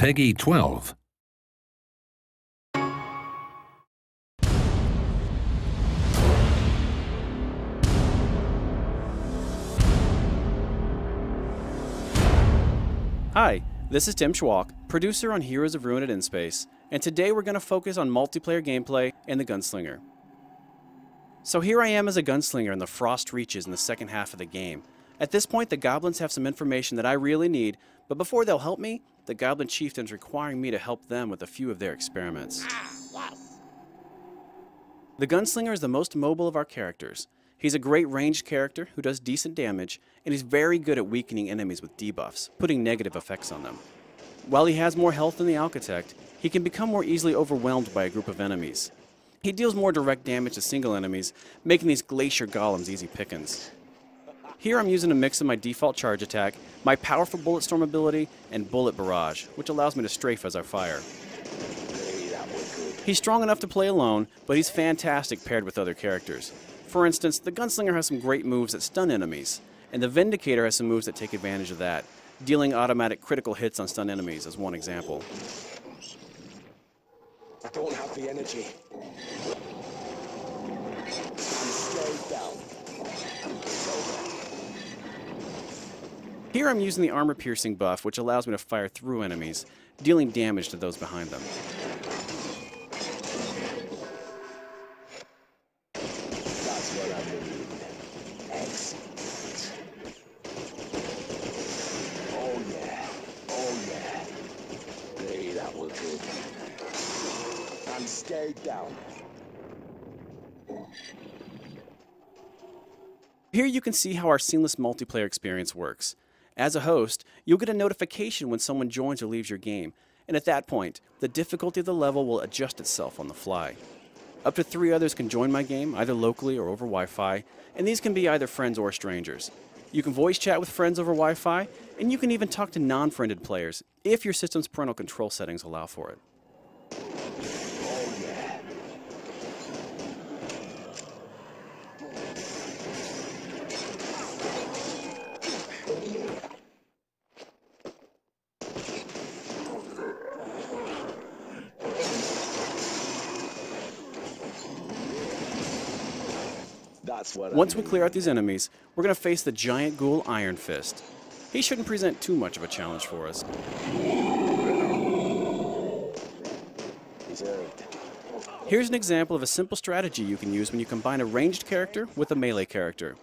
PEGI 12. Hi, this is Tim Schwalk, producer on Heroes of Ruin at n-Space, and today we're going to focus on multiplayer gameplay and the Gunslinger. So here I am as a gunslinger in the Frost Reaches in the second half of the game. At this point, the goblins have some information that I really need, but before they'll help me, the goblin chieftain's requiring me to help them with a few of their experiments. Ah, yes. The gunslinger is the most mobile of our characters. He's a great ranged character who does decent damage, and he's very good at weakening enemies with debuffs, putting negative effects on them. While he has more health than the Alchitect, he can become more easily overwhelmed by a group of enemies. He deals more direct damage to single enemies, making these Glacier Golems easy pickings. Here I'm using a mix of my default charge attack, my powerful Bullet Storm ability, and Bullet Barrage, which allows me to strafe as I fire. He's strong enough to play alone, but he's fantastic paired with other characters. For instance, the Gunslinger has some great moves that stun enemies, and the Vindicator has some moves that take advantage of that, dealing automatic critical hits on stun enemies as one example. I don't have the energy. I'm down. Here I'm using the armor piercing buff, which allows me to fire through enemies, dealing damage to those behind them. Here you can see how our seamless multiplayer experience works. As a host, you'll get a notification when someone joins or leaves your game, and at that point, the difficulty of the level will adjust itself on the fly. Up to three others can join my game, either locally or over Wi Fi, and these can be either friends or strangers. You can voice chat with friends over Wi Fi, and you can even talk to non friended players if your system's parental control settings allow for it. That's what Once I we clear out these enemies, we're going to face the giant ghoul Iron Fist. He shouldn't present too much of a challenge for us. Here's an example of a simple strategy you can use when you combine a ranged character with a melee character.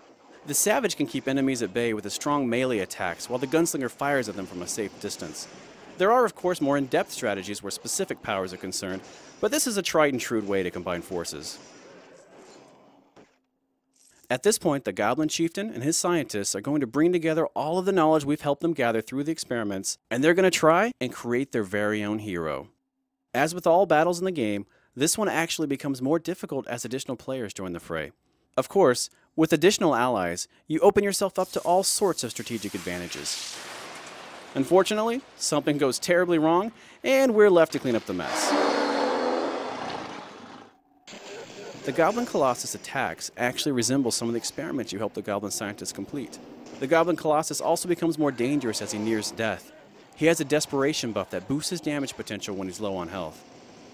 The Savage can keep enemies at bay with his strong melee attacks while the Gunslinger fires at them from a safe distance. There are, of course, more in depth strategies where specific powers are concerned, but this is a tried and true way to combine forces. At this point, the Goblin Chieftain and his scientists are going to bring together all of the knowledge we've helped them gather through the experiments, and they're going to try and create their very own hero. As with all battles in the game, this one actually becomes more difficult as additional players join the fray. Of course, with additional allies, you open yourself up to all sorts of strategic advantages. Unfortunately, something goes terribly wrong, and we're left to clean up the mess. The Goblin Colossus attacks actually resemble some of the experiments you helped the Goblin scientists complete. The Goblin Colossus also becomes more dangerous as he nears death. He has a desperation buff that boosts his damage potential when he's low on health.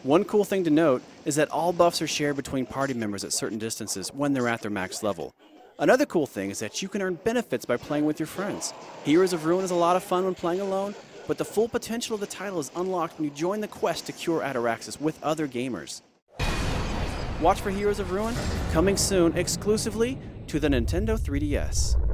One cool thing to note is that all buffs are shared between party members at certain distances when they're at their max level. Another cool thing is that you can earn benefits by playing with your friends. Heroes of Ruin is a lot of fun when playing alone, but the full potential of the title is unlocked when you join the quest to cure Ataraxis with other gamers. Watch for Heroes of Ruin coming soon exclusively to the Nintendo 3DS.